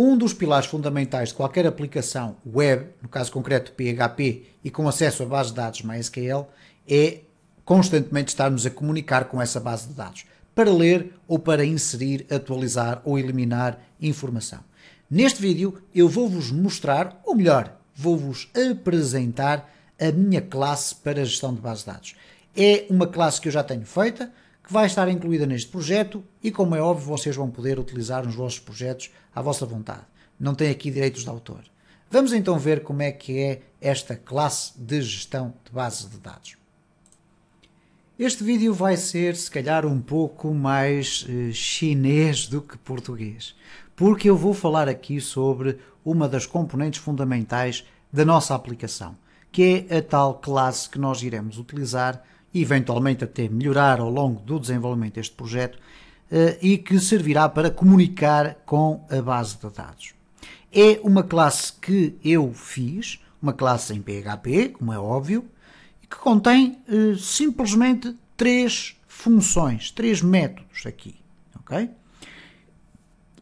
Um dos pilares fundamentais de qualquer aplicação web, no caso concreto PHP, e com acesso a base de dados MySQL, é constantemente estarmos a comunicar com essa base de dados, para ler ou para inserir, atualizar ou eliminar informação. Neste vídeo eu vou-vos mostrar, ou melhor, vou-vos apresentar a minha classe para gestão de base de dados. É uma classe que eu já tenho feita, que vai estar incluída neste projeto e, como é óbvio, vocês vão poder utilizar nos vossos projetos à vossa vontade. Não tem aqui direitos de autor. Vamos então ver como é que é esta classe de gestão de base de dados. Este vídeo vai ser, se calhar, um pouco mais eh, chinês do que português, porque eu vou falar aqui sobre uma das componentes fundamentais da nossa aplicação, que é a tal classe que nós iremos utilizar eventualmente até melhorar ao longo do desenvolvimento deste projeto eh, e que servirá para comunicar com a base de dados. É uma classe que eu fiz, uma classe em PHP, como é óbvio, que contém eh, simplesmente três funções, três métodos aqui, ok?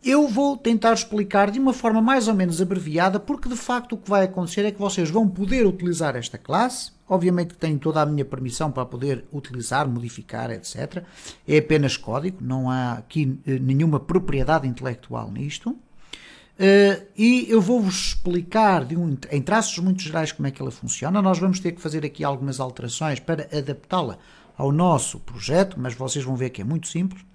Eu vou tentar explicar de uma forma mais ou menos abreviada, porque de facto o que vai acontecer é que vocês vão poder utilizar esta classe. Obviamente que têm toda a minha permissão para poder utilizar, modificar, etc. É apenas código, não há aqui eh, nenhuma propriedade intelectual nisto. Uh, e eu vou-vos explicar um, em traços muito gerais como é que ela funciona. Nós vamos ter que fazer aqui algumas alterações para adaptá-la ao nosso projeto, mas vocês vão ver que é muito simples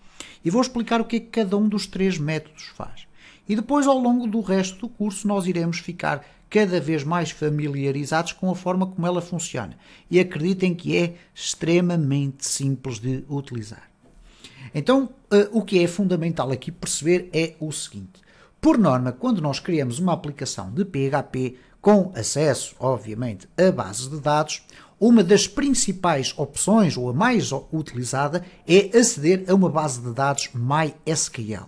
e vou explicar o que é que cada um dos três métodos faz. E depois, ao longo do resto do curso, nós iremos ficar cada vez mais familiarizados com a forma como ela funciona. E acreditem que é extremamente simples de utilizar. Então, uh, o que é fundamental aqui perceber é o seguinte. Por norma, quando nós criamos uma aplicação de PHP com acesso, obviamente, a bases de dados, uma das principais opções, ou a mais utilizada, é aceder a uma base de dados MySQL.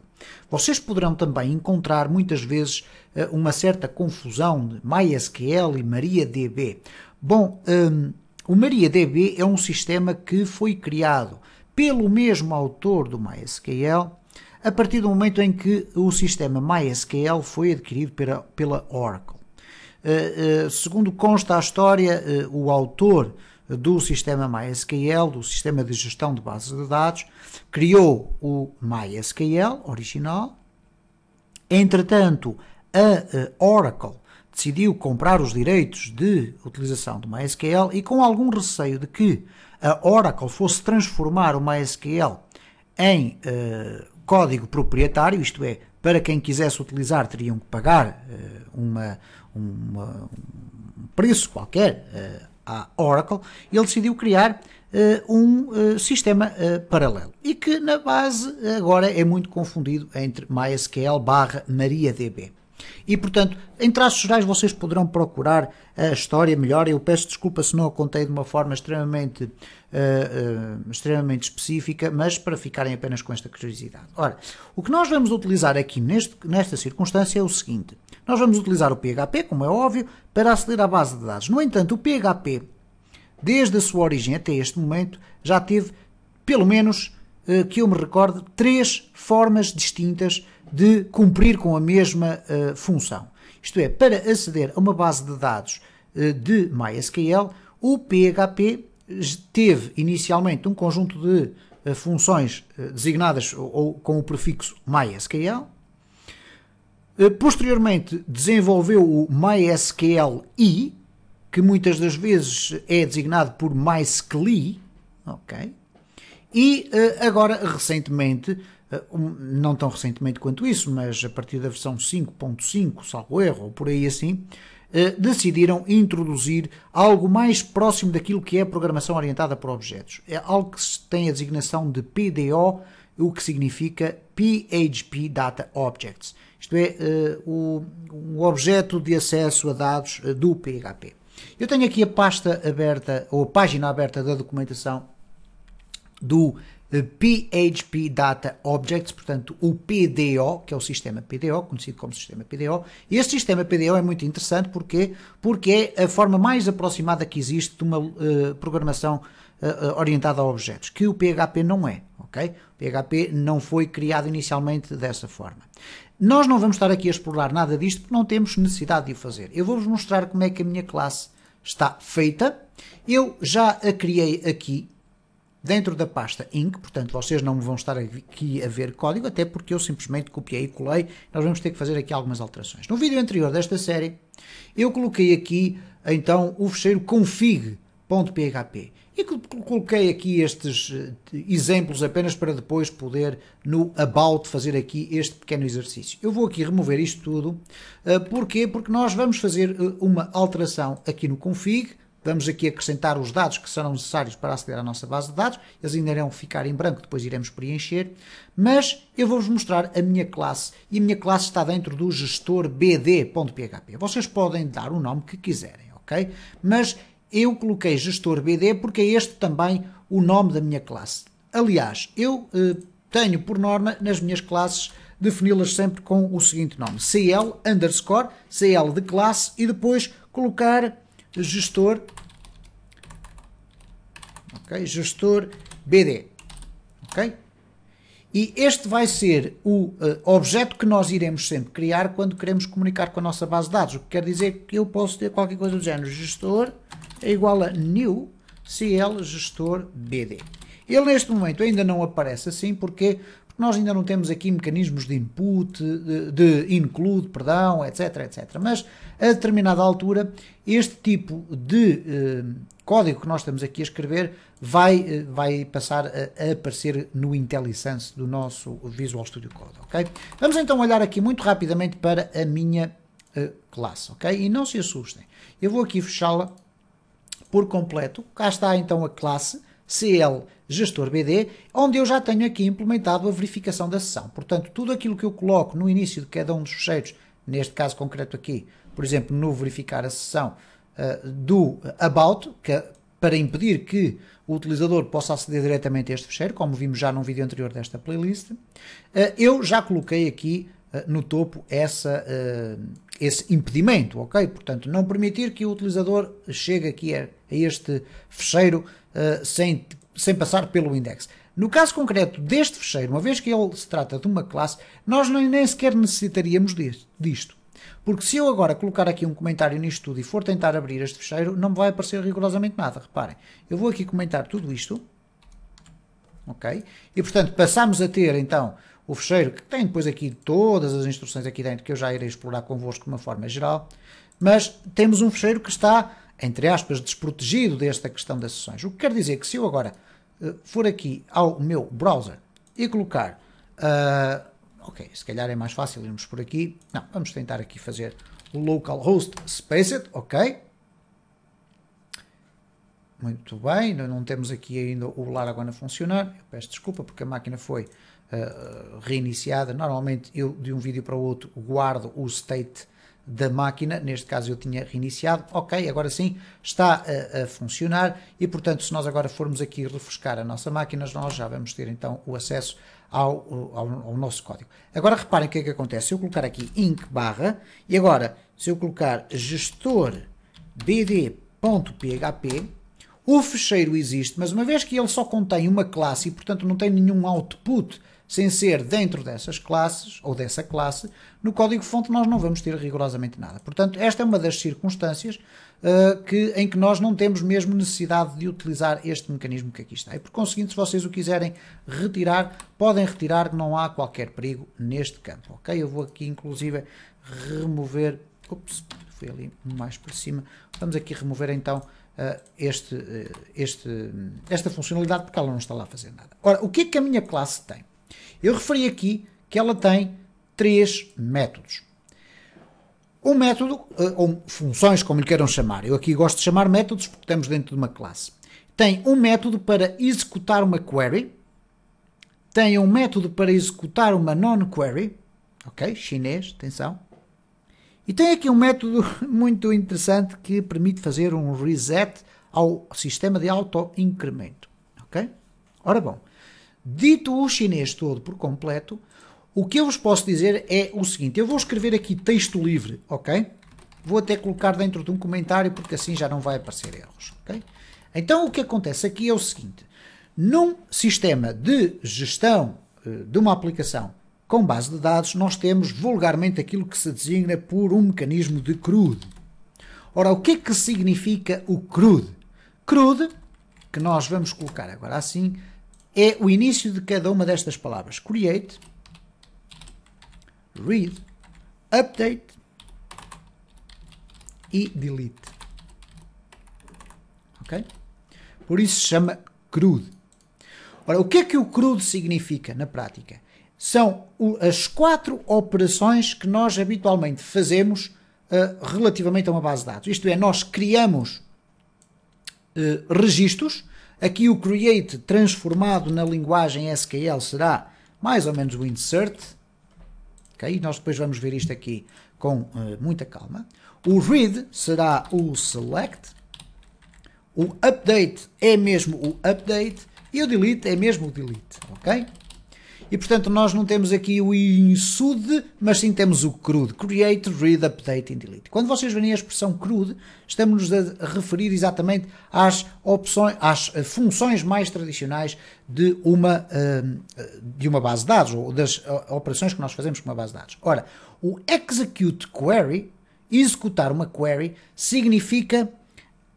Vocês poderão também encontrar muitas vezes eh, uma certa confusão de MySQL e MariaDB. Bom, um, o MariaDB é um sistema que foi criado pelo mesmo autor do MySQL a partir do momento em que o sistema MySQL foi adquirido pela, pela Oracle. Eh, eh, segundo consta a história, eh, o autor do sistema MySQL, do sistema de gestão de bases de dados, criou o MySQL original. Entretanto, a Oracle decidiu comprar os direitos de utilização do MySQL e com algum receio de que a Oracle fosse transformar o MySQL em uh, código proprietário, isto é, para quem quisesse utilizar teriam que pagar uh, uma, uma, um preço qualquer uh, à Oracle, ele decidiu criar uh, um sistema paralelo e que na base agora é muito confundido entre MySQL barra MariaDB. E, portanto, em traços gerais vocês poderão procurar a história melhor. Eu peço desculpa se não a contei de uma forma extremamente, uh, extremamente específica, mas para ficarem apenas com esta curiosidade. Ora, o que nós vamos utilizar aqui neste, nesta circunstância é o seguinte. Nós vamos utilizar o PHP, como é óbvio, para aceder à base de dados. No entanto, o PHP, desde a sua origem até este momento, já teve, pelo menos, uh, que eu me recorde, três formas distintas de cumprir com a mesma uh, função. Isto é, para aceder a uma base de dados de MySQL, o PHP teve inicialmente um conjunto de uh, funções designadas ou, com o prefixo MySQL. posteriormente desenvolveu o MySQL-i, que muitas das vezes é designado por MySQL, ok? E agora, recentemente, eh, não tão recentemente quanto isso, mas a partir da versão 5.5, salvo erro, ou por aí assim, eh, decidiram introduzir algo mais próximo daquilo que é a programação orientada para objetos. É algo que tem a designação de PDO, o que significa PHP Data Objects. Isto é, eh, o, um objeto de acesso a dados do PHP. Eu tenho aqui a pasta aberta, ou a página aberta da documentação do PHP Data Objects, portanto o PDO, que é o sistema PDO, conhecido como sistema PDO. Este sistema PDO é muito interessante porque, porque é a forma mais aproximada que existe de uma uh, programação uh, orientada a objetos, que o PHP não é. Okay? O PHP não foi criado inicialmente dessa forma. Nós não vamos estar aqui a explorar nada disto porque não temos necessidade de o fazer. Eu vou-vos mostrar como é que a minha classe está feita. Eu já a criei aqui dentro da pasta Inc, portanto vocês não vão estar aqui a ver código, até porque eu simplesmente copiei e colei, nós vamos ter que fazer aqui algumas alterações. No vídeo anterior desta série, eu coloquei aqui então o fecheiro config.php e coloquei aqui estes eh, exemplos apenas para depois poder no about fazer aqui este pequeno exercício. Eu vou aqui remover isto tudo, eh, porquê? Porque nós vamos fazer eh, uma alteração aqui no config, Vamos aqui acrescentar os dados que serão necessários para aceder à nossa base de dados. Eles ainda irão ficar em branco, depois iremos preencher. Mas eu vou-vos mostrar a minha classe. E a minha classe está dentro do gestor bd.php. Vocês podem dar o nome que quiserem, ok? Mas eu coloquei gestor bd porque é este também o nome da minha classe. Aliás, eu eh, tenho por norma nas minhas classes defini-las sempre com o seguinte nome. CL underscore, CL de classe e depois colocar gestor, ok, gestor BD, ok? E este vai ser o uh, objeto que nós iremos sempre criar quando queremos comunicar com a nossa base de dados. O que quer dizer que eu posso ter qualquer coisa do género gestor é igual a new cl gestor bd. Ele neste momento ainda não aparece assim, porque nós ainda não temos aqui mecanismos de input, de, de include, perdão, etc, etc. Mas a determinada altura, este tipo de eh, código que nós estamos aqui a escrever vai, eh, vai passar a, a, aparecer no IntelliSense do nosso Visual Studio Code, ok? Vamos então olhar aqui muito rapidamente para a minha eh, classe, ok? E não se assustem, eu vou aqui fechá-la por completo. Cá está então a classe CL gestor BD, onde eu já tenho aqui implementado a verificação da sessão. Portanto, tudo aquilo que eu coloco no início de cada um dos fecheiros, neste caso concreto aqui, por exemplo, no verificar a sessão uh, do about, que, para impedir que o utilizador possa aceder diretamente a este fecheiro, como vimos já num vídeo anterior desta playlist, uh, eu já coloquei aqui no topo essa, esse impedimento, ok? Portanto, não permitir que o utilizador chegue aqui a, a este fecheiro sem sem passar pelo index. No caso concreto deste fecheiro, uma vez que ele se trata de uma classe, nós nem sequer necessitaríamos disto. Porque se eu agora colocar aqui um comentário nisto tudo e for tentar abrir este fecheiro, não me vai aparecer rigorosamente nada. Reparem, eu vou aqui comentar tudo isto. Ok? E portanto passamos a ter então o fecheiro que tem depois aqui todas as instruções aqui dentro que eu já irei explorar convosco de uma forma geral. Mas temos um fecheiro que está entre aspas, desprotegido desta questão das sessões. O que quer dizer que se eu agora uh, for aqui ao meu browser e colocar, uh, ok, se calhar é mais fácil irmos por aqui, não, vamos tentar aqui fazer o localhost spaced, ok, muito bem, não temos aqui ainda o Laragon a funcionar, eu peço desculpa porque a máquina foi uh, reiniciada, normalmente eu de um vídeo para o outro guardo o state da máquina, neste caso eu tinha reiniciado, ok, agora sim está a, a, funcionar. E portanto se nós agora formos aqui refrescar a nossa máquina, nós já vamos ter então o acesso ao, ao, ao nosso código. Agora reparem o que é que acontece, se eu colocar aqui inc barra e agora se eu colocar gestor bd.php o fecheiro existe, mas uma vez que ele só contém uma classe e portanto não tem nenhum output sem ser dentro dessas classes, ou dessa classe, no código-fonte nós não vamos ter rigorosamente nada. Portanto, esta é uma das circunstâncias uh, que, em que nós não temos mesmo necessidade de utilizar este mecanismo que aqui está. E por conseguinte, se vocês o quiserem retirar, podem retirar, não há qualquer perigo neste campo. Ok? Eu vou aqui, inclusive, remover... Ups, fui ali mais por cima. Vamos aqui remover, então, Uh, este, uh, este, esta funcionalidade porque ela não está lá a fazer nada. Ora, o que é que a minha classe tem? Eu referi aqui que ela tem três métodos. Um método, eh, ou funções, como lhe queiram chamar. Eu aqui gosto de chamar métodos porque estamos dentro de uma classe. Tem um método para executar uma query. Tem um método para executar uma non-query. Ok? Chinês, atenção. E tem aqui um método muito interessante que permite fazer um reset ao sistema de auto-incremento. Ok? Ora bom, Dito o chinês todo por completo, o que eu vos posso dizer é o seguinte: eu vou escrever aqui texto livre, ok? Vou até colocar dentro de um comentário porque assim já não vai aparecer erros, ok? Então o que acontece aqui é o seguinte: num sistema de gestão eh, de uma aplicação com base de dados, nós temos vulgarmente aquilo que se designa por um mecanismo de CRUD. Ora, o que é que significa o CRUD? CRUD, que nós vamos colocar agora assim, é o início de cada uma destas palavras. Create, Read, Update e Delete. Ok? Por isso se chama CRUD. Ora, o que é que o CRUD significa na prática? São as quatro operações que nós habitualmente fazemos uh, relativamente a uma base de dados. Isto é, nós criamos uh, registros. Aqui o create transformado na linguagem SQL será mais ou menos o insert. Okay? Nós depois vamos ver isto aqui com uh, muita calma. O read será o select. O update é mesmo o update. E o delete é mesmo o delete. Ok? E portanto nós não temos aqui o INSUD, mas sim temos o CRUD, Create, Read, Update and Delete. Quando vocês verem a expressão CRUD, estamos a referir exatamente às opções, às eh, funções mais tradicionais de uma, eh, de uma base de dados, ou das eh, operações que nós fazemos com uma base de dados. Ora, o Execute Query, executar uma query, significa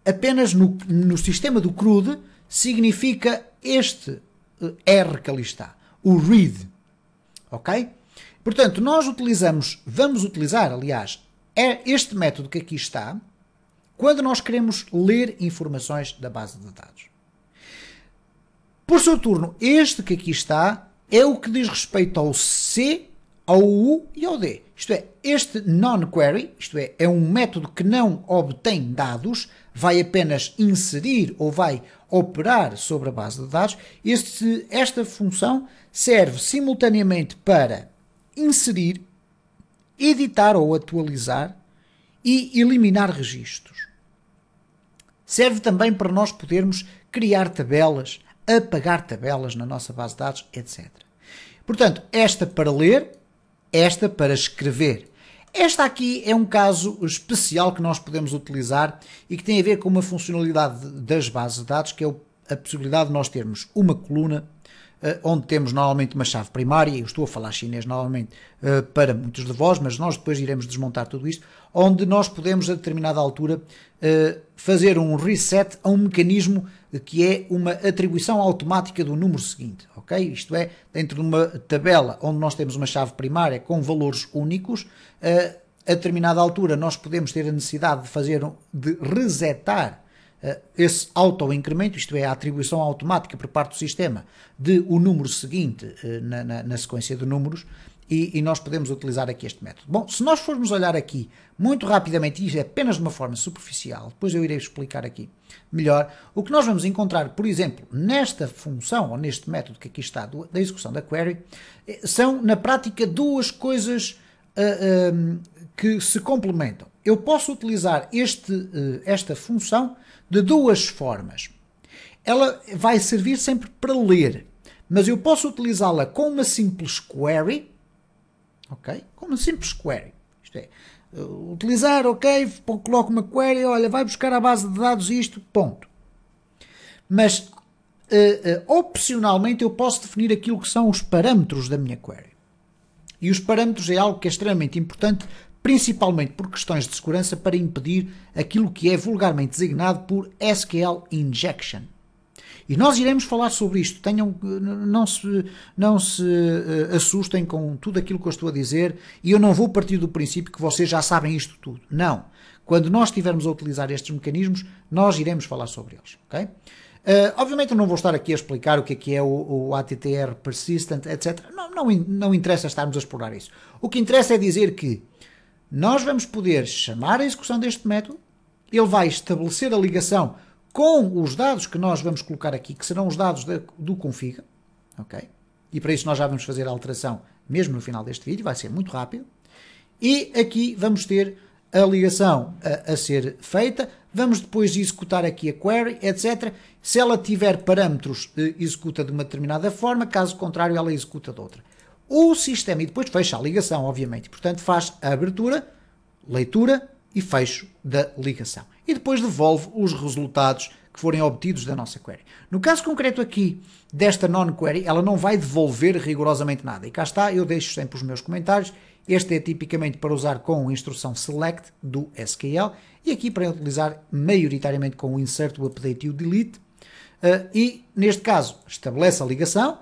apenas no, no sistema do CRUD, significa este R que ali está o read. Ok? Portanto, nós utilizamos, vamos utilizar, aliás, é este método que aqui está, quando nós queremos ler informações da base de dados. Por seu turno, este que aqui está é o que diz respeito ao C, ao U e ao D. Isto é, este non-query, isto é, é um método que não obtém dados, vai apenas inserir ou vai operar sobre a base de dados. Este, esta função serve simultaneamente para inserir, editar ou atualizar e eliminar registros. Serve também para nós podermos criar tabelas, apagar tabelas na nossa base de dados, etc. Portanto, esta para ler, esta para escrever. Esta aqui é um caso especial que nós podemos utilizar e que tem a ver com uma funcionalidade das bases de dados, que é a possibilidade de nós termos uma coluna onde temos normalmente uma chave primária, eu estou a falar chinês novamente eh, para muitos de vós, mas nós depois iremos desmontar tudo isto, onde nós podemos a determinada altura eh, fazer um reset a um mecanismo que é uma atribuição automática do número seguinte, ok? Isto é, dentro de uma tabela onde nós temos uma chave primária com valores únicos, a determinada altura nós podemos ter a necessidade de fazer, de resetar eh, esse auto-incremento, isto é, a atribuição automática por parte do sistema de o número seguinte eh, na, na, na sequência de números, e, e, nós podemos utilizar aqui este método. Bom, se nós formos olhar aqui muito rapidamente, isto é apenas de uma forma superficial, depois eu irei explicar aqui melhor, o que nós vamos encontrar, por exemplo, nesta função, ou neste método que aqui está, da execução da query, eh, são, na prática, duas coisas uh, que se complementam. Eu posso utilizar este, uh, esta função de duas formas. Ela vai servir sempre para ler, mas eu posso utilizá-la com uma simples query, ok? Com uma simples query. Isto é, utilizar, ok, coloco uma query, olha, vai buscar a base de dados isto, ponto. Mas uh, uh, opcionalmente eu posso definir aquilo que são os parâmetros da minha query. E os parâmetros é algo que é extremamente importante principalmente por questões de segurança para impedir aquilo que é vulgarmente designado por SQL Injection. E nós iremos falar sobre isto. Tenham, não se, não se uh, assustem com tudo aquilo que eu estou a dizer e eu não vou partir do princípio que vocês já sabem isto tudo. Não. Quando nós estivermos a utilizar estes mecanismos, nós iremos falar sobre eles. Okay? Uh, obviamente eu não vou estar aqui a explicar o que é, que é o, o ATTR persistent, etc. Não, não, não interessa estarmos a explorar isso. O que interessa é dizer que nós vamos poder chamar a execução deste método, ele vai estabelecer a ligação com os dados que nós vamos colocar aqui, que serão os dados do config, ok? E para isso nós já vamos fazer a alteração mesmo no final deste vídeo, vai ser muito rápido. E aqui vamos ter a ligação a, a, ser feita, vamos depois executar aqui a query, etc. Se ela tiver parâmetros, executa de uma determinada forma, caso contrário, ela executa de outra o sistema e depois fecha a ligação, obviamente. Portanto, faz a abertura, leitura e fecho da ligação. E depois devolve os resultados que forem obtidos da nossa query. No caso concreto aqui desta non-query, ela não vai devolver rigorosamente nada. E cá está, eu deixo sempre os meus comentários. Este é tipicamente para usar com a instrução select do SQL e aqui para utilizar maioritariamente com o insert, o update e o delete. Uh, e neste caso estabelece a ligação,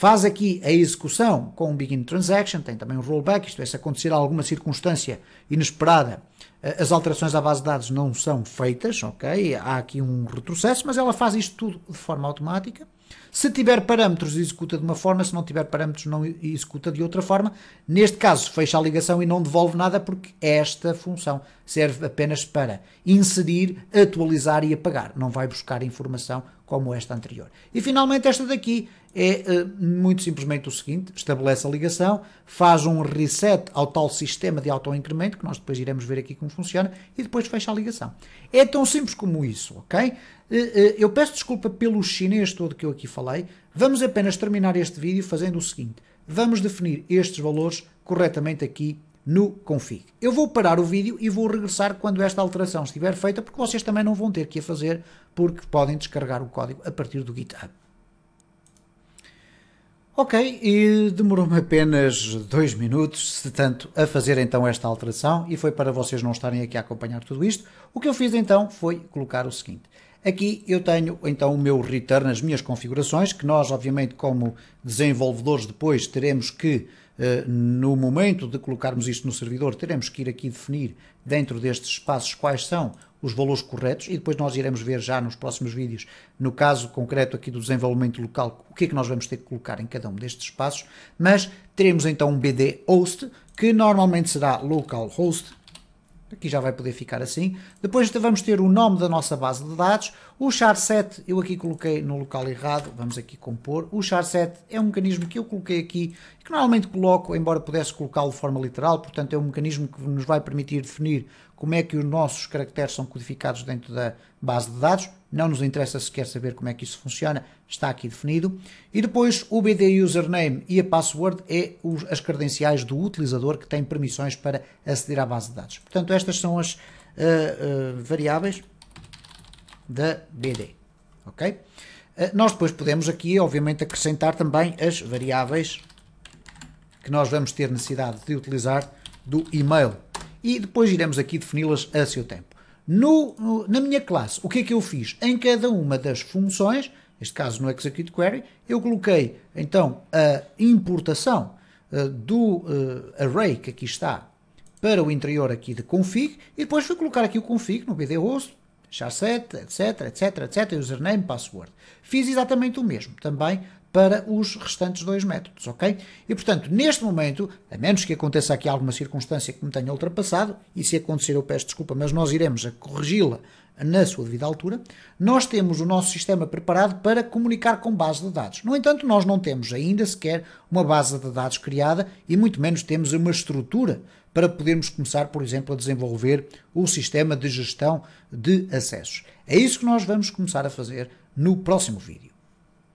faz aqui a execução com um begin transaction, tem também um rollback, isto é, se acontecer alguma circunstância inesperada, uh, as alterações à base de dados não são feitas, ok? Há aqui um retrocesso, mas ela faz isto tudo de forma automática. Se tiver parâmetros, executa de uma forma, se não tiver parâmetros, não executa de outra forma. Neste caso, fecha a ligação e não devolve nada porque esta função serve apenas para inserir, atualizar e apagar. Não vai buscar informação como esta anterior. E finalmente esta daqui é uh, muito simplesmente o seguinte, estabelece a ligação, faz um reset ao tal sistema de autoincremento, que nós depois iremos ver aqui como funciona, e depois fecha a ligação. É tão simples como isso, ok? Uh, uh, eu peço desculpa pelo chinês todo que eu aqui falei, vamos apenas terminar este vídeo fazendo o seguinte, vamos definir estes valores corretamente aqui no config. Eu vou parar o vídeo e vou regressar quando esta alteração estiver feita, porque vocês também não vão ter que a fazer, porque podem descarregar o código a partir do GitHub. Ok, e demorou-me apenas dois minutos, se tanto, a fazer então esta alteração, e foi para vocês não estarem aqui a acompanhar tudo isto. O que eu fiz então foi colocar o seguinte. Aqui eu tenho então o meu return, as minhas configurações, que nós obviamente como desenvolvedores depois teremos que eh, no momento de colocarmos isto no servidor, teremos que ir aqui definir dentro destes espaços quais são os valores corretos e depois nós iremos ver já nos próximos vídeos, no caso concreto aqui do desenvolvimento local, o que é que nós vamos ter que colocar em cada um destes espaços, mas teremos então um BD host, que normalmente será localhost Aqui já vai poder ficar assim. Depois vamos ter o nome da nossa base de dados. O char7 eu aqui coloquei no local errado. Vamos aqui compor. O char7 é um mecanismo que eu coloquei aqui, que normalmente coloco, embora pudesse colocá-lo de forma literal. Portanto, é um mecanismo que nos vai permitir definir como é que os nossos caracteres são codificados dentro da base de dados. Não nos interessa se quer saber como é que isso funciona, está aqui definido. E depois o BD username e a password é os, as credenciais do utilizador que tem permissões para aceder à base de dados. Portanto, estas são as uh, uh, variáveis da BD. Ok? Uh, nós depois podemos aqui, obviamente, acrescentar também as variáveis que nós vamos ter necessidade de utilizar do e-mail e depois iremos aqui defini-las a seu tempo. No, no, na minha classe, o que é que eu fiz? Em cada uma das funções, neste caso no Execute Query, eu coloquei então a importação uh, do uh, array que aqui está para o interior aqui de config e depois fui colocar aqui o config no BD host, char7, etc, etc, etc, username, password. Fiz exatamente o mesmo também para os restantes dois métodos, ok? E, portanto, neste momento, a menos que aconteça aqui alguma circunstância que me tenha ultrapassado, e se acontecer eu peço desculpa, mas nós iremos corrigi-la na sua devida altura, nós temos o nosso sistema preparado para comunicar com base de dados. No entanto, nós não temos ainda sequer uma base de dados criada e muito menos temos uma estrutura para podermos começar, por exemplo, a desenvolver o sistema de gestão de acessos. É isso que nós vamos começar a fazer no próximo vídeo.